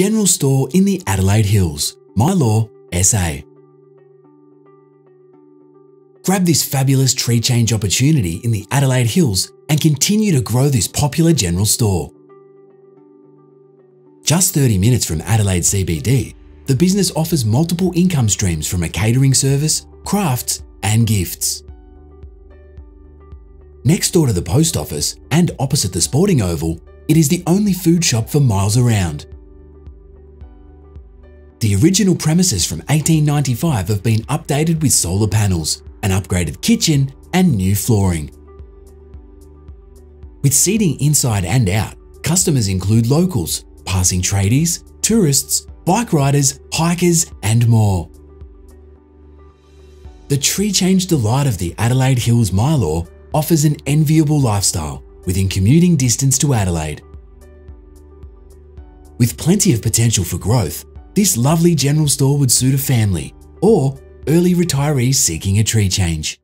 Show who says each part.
Speaker 1: general store in the Adelaide Hills, Mylor, SA. Grab this fabulous tree change opportunity in the Adelaide Hills and continue to grow this popular general store. Just 30 minutes from Adelaide CBD, the business offers multiple income streams from a catering service, crafts, and gifts. Next door to the post office and opposite the sporting oval, it is the only food shop for miles around. The original premises from 1895 have been updated with solar panels, an upgraded kitchen, and new flooring. With seating inside and out, customers include locals, passing tradies, tourists, bike riders, hikers, and more. The tree change delight of the Adelaide Hills Mylor offers an enviable lifestyle within commuting distance to Adelaide. With plenty of potential for growth, this lovely general store would suit a family or early retirees seeking a tree change.